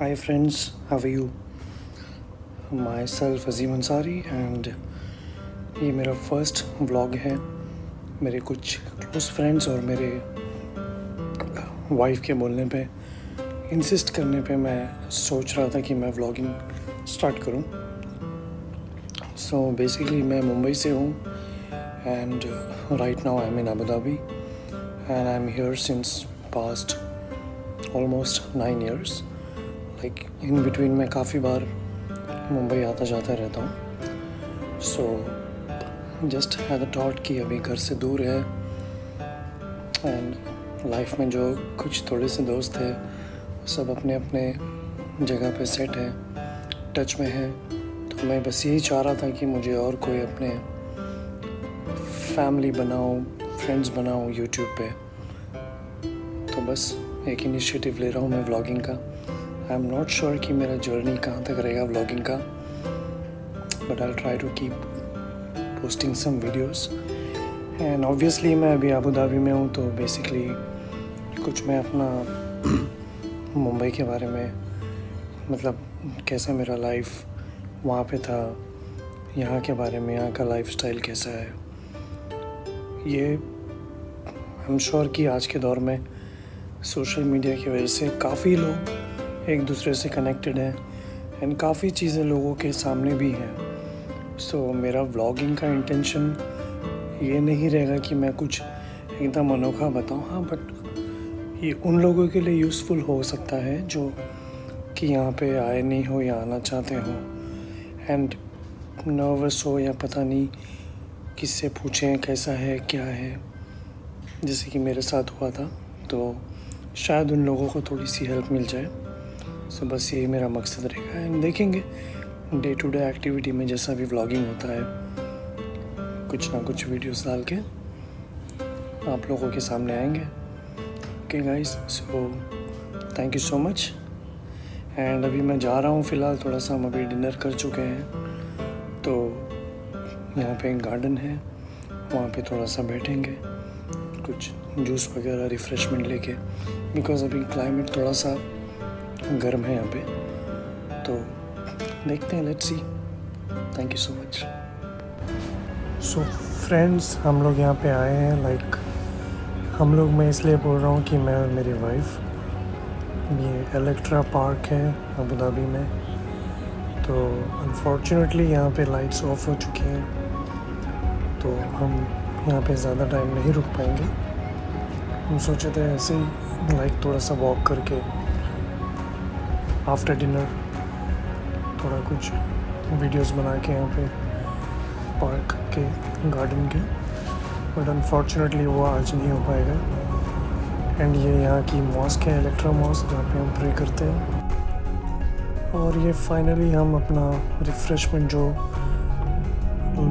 Hi friends, how are you? Myself Azeem Ansari and ये मेरा first vlog है। मेरे कुछ क्लोज फ्रेंड्स और मेरे वाइफ के बोलने पे इंसिस्ट करने पे मैं सोच रहा था कि मैं व्लॉगिंग स्टार्ट करूँ। सो so, बेसिकली मैं मुंबई से हूँ and right now I am in Abu Dhabi and I am here since past almost nine years like in between मैं काफ़ी बार मुंबई आता जाता रहता हूँ। सो जस्ट द थॉट कि अभी घर से दूर है। एंड लाइफ में जो कुछ थोड़े से दोस्त है, सब अपने अपने जगह पे सेट है टच में है। तो मैं बस यही चाह रहा था कि मुझे और कोई अपने फैमिली बनाऊँ फ्रेंड्स बनाऊँ यूट्यूब पे। तो बस एक इनिशिएटिव ले रहा हूँ मैं व्लॉगिंग का। आई एम नॉट श्योर कि मेरा जर्नी कहाँ तक रहेगा ब्लॉगिंग का but I try to keep posting some videos and obviously मैं अभी अबू धाबी में हूँ तो बेसिकली कुछ मैं अपना मुंबई के बारे में मतलब कैसा मेरा लाइफ वहाँ पे था, यहाँ के बारे में, यहाँ का लाइफ कैसा है, ये आई एम श्योर कि आज के दौर में सोशल मीडिया की वजह से काफ़ी लोग एक दूसरे से कनेक्टेड हैं एंड काफ़ी चीज़ें लोगों के सामने भी हैं। सो so, मेरा व्लॉगिंग का इंटेंशन ये नहीं रहेगा कि मैं कुछ एकदम अनोखा बताऊँ। हाँ बट ये उन लोगों के लिए यूज़फुल हो सकता है जो कि यहाँ पे आए नहीं हो या आना चाहते हो। एंड नर्वस हो या पता नहीं किससे पूछें कैसा है क्या है। जैसे कि मेरे साथ हुआ था तो शायद उन लोगों को थोड़ी सी हेल्प मिल जाए। सो बस यही मेरा मकसद रहेगा एंड देखेंगे। डे टू डे एक्टिविटी में जैसा भी व्लॉगिंग होता है, कुछ ना कुछ वीडियोस डाल के आप लोगों के सामने आएँगे। Okay guys so thank you so much and अभी मैं जा रहा हूँ फ़िलहाल, थोड़ा सा हम अभी डिनर कर चुके हैं। तो यहाँ पे एक गार्डन है, वहाँ पे थोड़ा सा बैठेंगे, कुछ जूस वगैरह रिफ़्रेशमेंट लेके। बिकॉज़ अभी क्लाइमेट थोड़ा सा गर्म है यहाँ पे। तो देखते हैं let's see thank you so much so friends हम लोग यहाँ पे आए हैं लाइक like, हम लोग मैं इसलिए बोल रहा हूँ कि मैं और मेरी वाइफ ये एलेक्ट्रा पार्क है अबू धाबी में। तो अनफॉर्चुनेटली यहाँ पे लाइट्स ऑफ़ हो चुकी हैं। तो हम यहाँ पे ज़्यादा टाइम नहीं रुक पाएँगे। हम सोचे थे ऐसे ही लाइक थोड़ा सा वॉक करके आफ्टर डिनर थोड़ा कुछ वीडियोस बना के यहाँ पे पार्क के गार्डन के। बट अनफॉर्चुनेटली वो आज नहीं हो पाएगा। एंड ये यहाँ की मॉस्क है इलेक्ट्रा मॉस्क जहाँ पे हम प्रे करते हैं। और ये फाइनली हम अपना रिफ़्रेशमेंट जो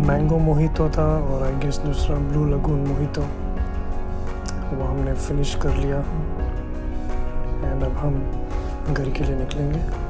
मैंगो मोहितो था और आई गेस दूसरा ब्लू लगून मोहितो वो हमने फिनिश कर लिया। एंड अब हम घर के लिए निकलेंगे।